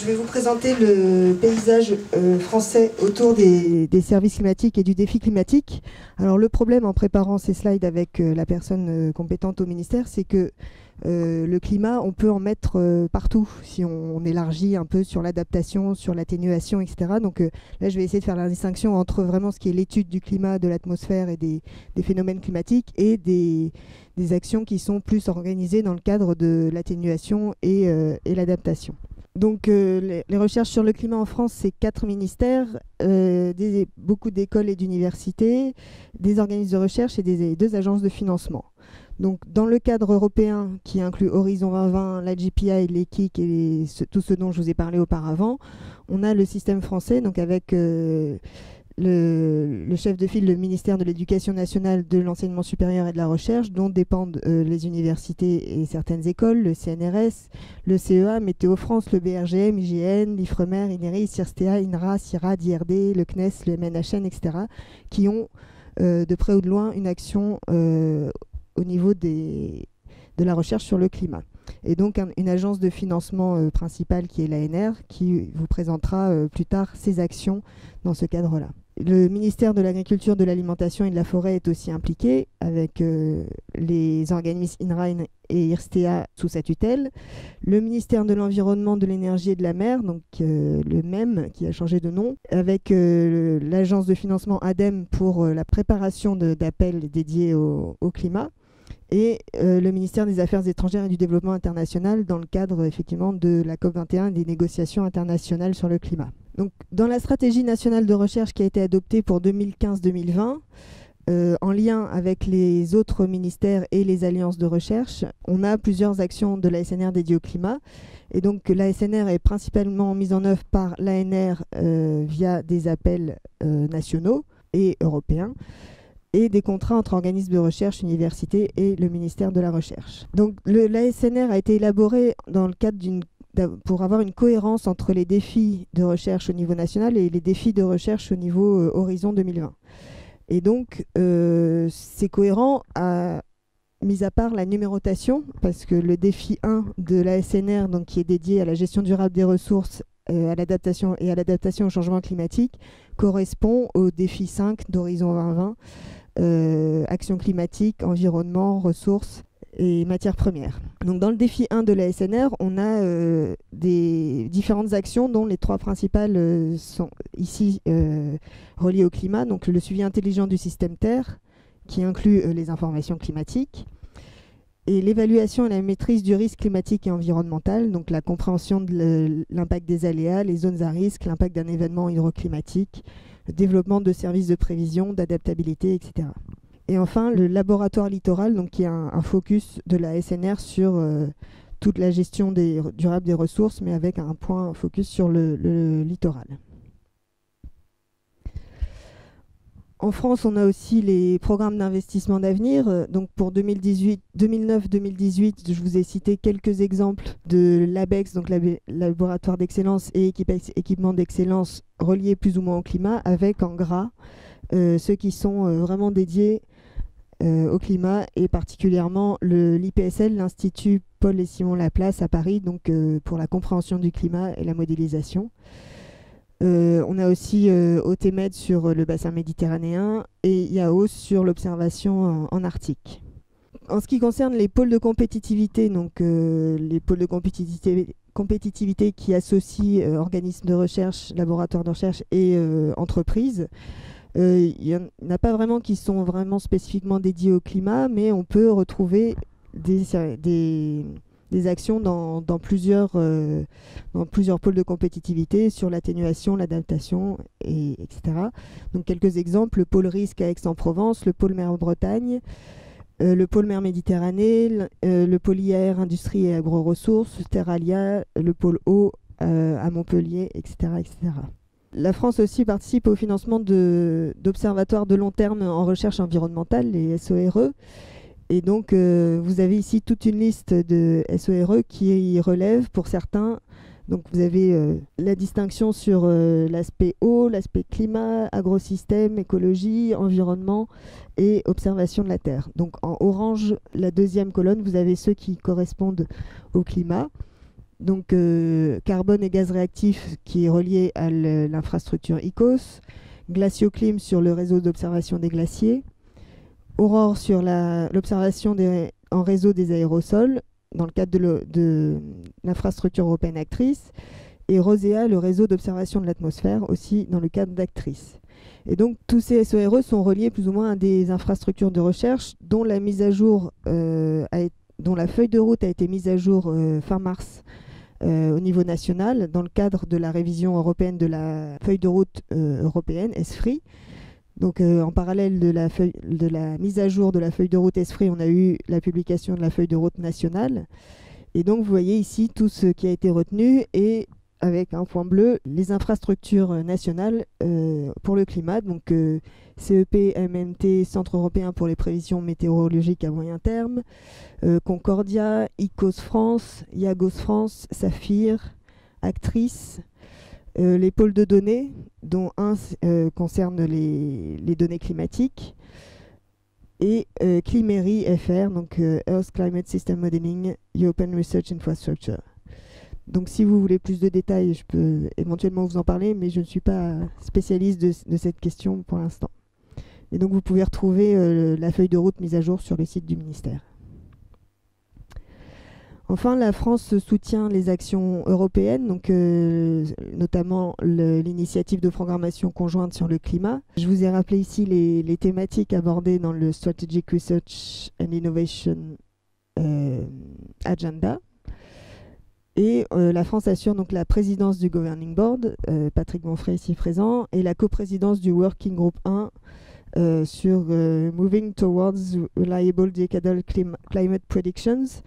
je vais vous présenter le paysage euh, français autour des, services climatiques et du défi climatique. Alors le problème en préparant ces slides avec euh, la personne euh, compétente au ministère, c'est que le climat, on peut en mettre partout si on, élargit un peu sur l'adaptation, sur l'atténuation, etc. Donc là, je vais essayer de faire la distinction entre vraiment ce qui est l'étude du climat, de l'atmosphère et des, phénomènes climatiques et des, actions qui sont plus organisées dans le cadre de l'atténuation et l'adaptation. Donc euh, les, recherches sur le climat en France, c'est quatre ministères, euh, beaucoup d'écoles et d'universités, des organismes de recherche et des, deux agences de financement. Donc dans le cadre européen qui inclut Horizon 2020, la GPI, l'EKIC et tout ce dont je vous ai parlé auparavant, on a le système français donc avec euh, le, chef de file, le ministère de l'Éducation nationale, de l'enseignement supérieur et de la recherche, dont dépendent euh, les universités et certaines écoles, le CNRS, le CEA, Météo France, le BRGM, IGN, l'IFREMER, INERI, CIRSTEA, INRA, CIRAD, IRD, le CNES, le MNHN, etc., qui ont euh, de près ou de loin une action euh, au niveau des, de la recherche sur le climat. Et donc une agence de financement principale qui est l'ANR qui vous présentera plus tard ses actions dans ce cadre-là. Le ministère de l'Agriculture, de l'Alimentation et de la Forêt est aussi impliqué avec euh, les organismes INRAIN et IRSTEA sous sa tutelle. Le ministère de l'Environnement, de l'Énergie et de la Mer, donc euh, le même qui a changé de nom, avec euh, l'agence de financement ADEME pour la préparation d'appels dédiés au, climat et le ministère des Affaires étrangères et du Développement international dans le cadre effectivement de la COP21 et des négociations internationales sur le climat. Donc, dans la stratégie nationale de recherche qui a été adoptée pour 2015-2020, euh, en lien avec les autres ministères et les alliances de recherche, on a plusieurs actions de la SNR dédiées au climat. Et donc la SNR est principalement mise en œuvre par l'ANR euh, via des appels euh, nationaux et européens et des contrats entre organismes de recherche, universités et le ministère de la Recherche. Donc l'ASNR a été élaboré dans le cadre pour avoir une cohérence entre les défis de recherche au niveau national et les défis de recherche au niveau euh, horizon 2020. Et donc, euh, c'est cohérent à mis à part la numérotation, parce que le défi 1 de la SNR, donc, qui est dédié à la gestion durable des ressources, euh, à l'adaptation et à l'adaptation au changement climatique, correspond au défi 5 d'Horizon 2020, action climatique, environnement, ressources et matières premières. Donc dans le défi 1 de la SNR, on a euh, des différentes actions dont les trois principales euh, sont ici euh, reliées au climat. Donc le suivi intelligent du système Terre, qui inclut les informations climatiques, et l'évaluation et la maîtrise du risque climatique et environnemental, donc la compréhension de l'impact des aléas, les zones à risque, l'impact d'un événement hydroclimatique, développement de services de prévision, d'adaptabilité, etc. Et enfin, le laboratoire littoral, donc, qui est un, focus de la SNR sur euh, toute la gestion durable des ressources, mais avec un point focus sur le, littoral. En France, on a aussi les programmes d'investissement d'avenir. Donc pour 2009-2018, je vous ai cité quelques exemples de l'ABEX, donc laboratoire d'excellence et équipement d'excellence reliés plus ou moins au climat, avec en gras euh, ceux qui sont euh, vraiment dédiés euh, au climat et particulièrement l'IPSL, l'Institut Paul et Simon Laplace à Paris, donc pour la compréhension du climat et la modélisation. Euh, on a aussi OTMED sur le bassin méditerranéen et IAOS sur l'observation en, Arctique. En ce qui concerne les pôles de compétitivité, donc les pôles de compétitivité, qui associent organismes de recherche, laboratoires de recherche et entreprises, euh, il n'y en a pas vraiment qui sont vraiment spécifiquement dédiés au climat, mais on peut retrouver des, actions dans, plusieurs, euh, dans plusieurs pôles de compétitivité sur l'atténuation, l'adaptation, et, etc. Donc quelques exemples, le pôle risque à Aix-en-Provence, le pôle mer Bretagne, euh, le pôle mer Méditerranée, le, pôle IAR industrie et agro-ressources, Terralia, le pôle eau à Montpellier, etc., etc. La France aussi participe au financement d'observatoires de, long terme en recherche environnementale, les SORE. Et donc, euh, vous avez ici toute une liste de SORE qui relèvent pour certains. Donc, vous avez euh, la distinction sur euh, l'aspect eau, l'aspect climat, agrosystème, écologie, environnement et observation de la Terre. Donc, en orange, la deuxième colonne, vous avez ceux qui correspondent au climat. Donc carbone et gaz réactif qui est relié à l'infrastructure ICOS, Glacioclim sur le réseau d'observation des glaciers, Aurore sur l'observation en réseau des aérosols dans le cadre de l'infrastructure européenne actrice, et Rosea, le réseau d'observation de l'atmosphère, aussi dans le cadre d'Actrice. Et donc tous ces SORE sont reliés plus ou moins à des infrastructures de recherche dont la mise à jour euh, dont la feuille de route a été mise à jour euh, fin mars euh, au niveau national dans le cadre de la révision européenne de la feuille de route européenne ESFRI. Donc en parallèle de la, mise à jour de la feuille de route ESFRI, on a eu la publication de la feuille de route nationale. Et donc vous voyez ici tout ce qui a été retenu et avec un point bleu les infrastructures nationales euh, pour le climat, donc euh, CEP, MNT, Centre européen pour les prévisions météorologiques à moyen terme, euh, Concordia, ICOS France, IAGOS France, Saphir, Actrice, les pôles de données, dont un concerne les, données climatiques, et Climery FR, donc Earth Climate System Modeling, European Research Infrastructure. Donc si vous voulez plus de détails, je peux éventuellement vous en parler, mais je ne suis pas spécialiste de, cette question pour l'instant. Et donc vous pouvez retrouver euh, la feuille de route mise à jour sur le site du ministère. Enfin, la France soutient les actions européennes, donc, euh, notamment l'initiative de programmation conjointe sur le climat. Je vous ai rappelé ici les, thématiques abordées dans le Strategic Research and Innovation euh, Agenda. Et euh, la France assure donc la présidence du Governing Board, Patrick Monfray ici présent, et la coprésidence du Working Group 1 euh, sur Moving Towards Reliable Decadal Climate Predictions.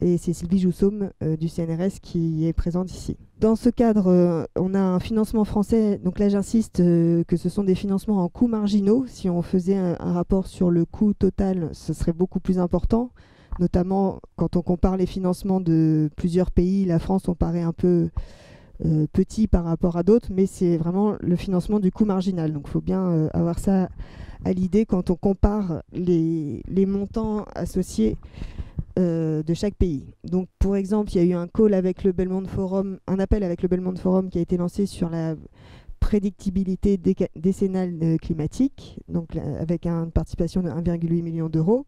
Et c'est Sylvie Joussaume du CNRS qui est présente ici. Dans ce cadre, on a un financement français. Donc là, j'insiste que ce sont des financements en coûts marginaux. Si on faisait un rapport sur le coût total, ce serait beaucoup plus important notamment quand on compare les financements de plusieurs pays, la France, on paraît un peu euh, petit par rapport à d'autres, mais c'est vraiment le financement du coût marginal. Donc il faut bien euh, avoir ça à l'idée quand on compare les, montants associés euh, de chaque pays. Donc pour exemple, il y a eu un call avec le Belmont Forum, un appel avec le Belmont Forum qui a été lancé sur la prédictibilité décennale climatique, donc avec une participation de 1,8 million d'euros.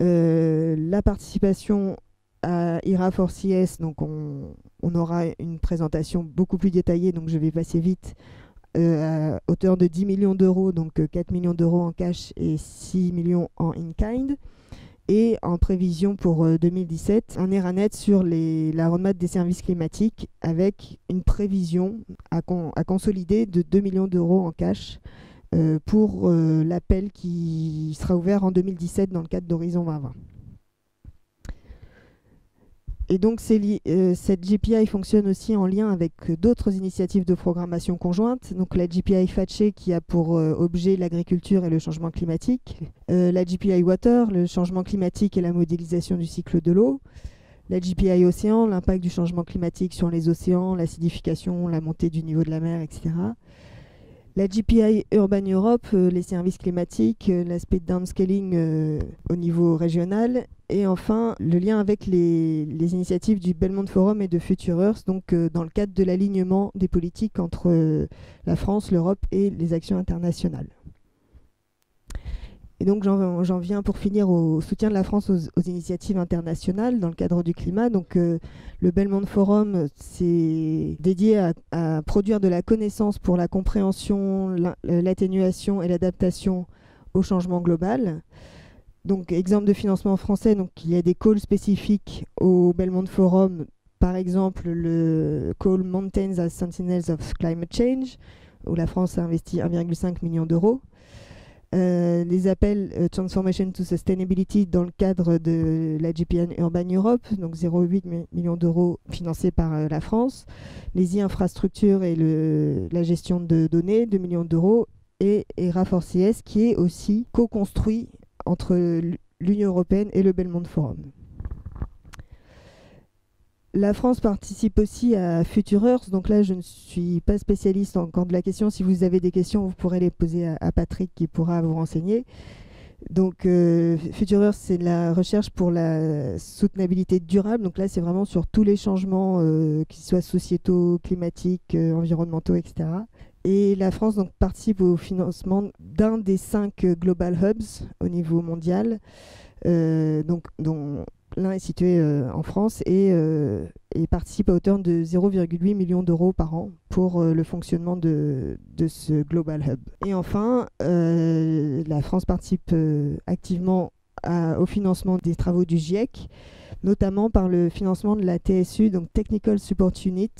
Euh, la participation à IRA for CS, donc on, aura une présentation beaucoup plus détaillée, donc je vais passer vite, euh, à hauteur de 10 millions d'euros, donc 4 euh, millions d'euros en cash et 6 millions en in-kind. Et en prévision pour 2017, un ERANET sur les, la roadmap des services climatiques avec une prévision à, à consolider de 2 millions d'euros en cash euh, pour euh, l'appel qui sera ouvert en 2017 dans le cadre d'Horizon 2020. Et donc euh, cette GPI fonctionne aussi en lien avec d'autres initiatives de programmation conjointe. Donc la GPI FATCHE qui a pour objet l'agriculture et le changement climatique. la GPI Water, le changement climatique et la modélisation du cycle de l'eau. La GPI Océan, l'impact du changement climatique sur les océans, l'acidification, la montée du niveau de la mer, etc. La GPI Urban Europe, euh, les services climatiques, euh, l'aspect downscaling euh, au niveau régional, et enfin le lien avec les, initiatives du Belmont Forum et de Future Earth, donc dans le cadre de l'alignement des politiques entre la France, l'Europe et les actions internationales. Et donc j'en viens pour finir au soutien de la France aux, initiatives internationales dans le cadre du climat. Donc euh, le Belmont Forum, c'est dédié à, produire de la connaissance pour la compréhension, l'atténuation et l'adaptation au changement global. Donc exemple de financement français, donc il y a des calls spécifiques au Belmont Forum, par exemple le call Mountains as Sentinels of Climate Change, où la France a investi 1,5 million d'euros. Euh, les appels euh, Transformation to Sustainability dans le cadre de la GPN Urban Europe, donc 0,8 millions d'euros financés par euh, la France. Les e-infrastructures et le, la gestion de données, 2 millions d'euros. Et ERA4CS qui est aussi co-construit entre l'Union européenne et le Belmont Forum. La France participe aussi à Future Earth, donc là je ne suis pas spécialiste encore de la question. Si vous avez des questions, vous pourrez les poser à, Patrick qui pourra vous renseigner. Donc, euh, Future Earth, c'est la recherche pour la soutenabilité durable. Donc là, c'est vraiment sur tous les changements, euh, qu'ils soient sociétaux, climatiques, euh, environnementaux, etc. Et la France donc, participe au financement d'un des cinq Global Hubs au niveau mondial, donc, dont l'un est situé en France et, et, participe à hauteur de 0,8 millions d'euros par an pour le fonctionnement de, de, ce Global Hub. Et enfin, la France participe activement au financement des travaux du GIEC, notamment par le financement de la TSU, donc Technical Support Unit,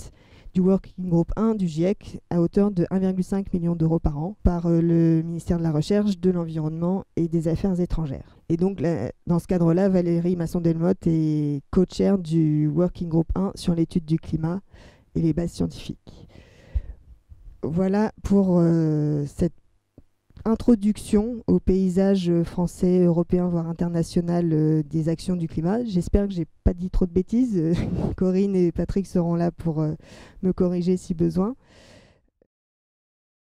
du Working Group 1 du GIEC à hauteur de 1,5 million d'euros par an par euh, le ministère de la Recherche, de l'Environnement et des Affaires étrangères. Et donc, dans ce cadre-là, Valérie Masson-Delmotte est co-chair du Working Group 1 sur l'étude du climat et les bases scientifiques. Voilà pour euh, cette introduction au paysage français, européen, voire international euh, des actions du climat. J'espère que j'ai pas dit trop de bêtises. Corinne et Patrick seront là pour euh, me corriger si besoin.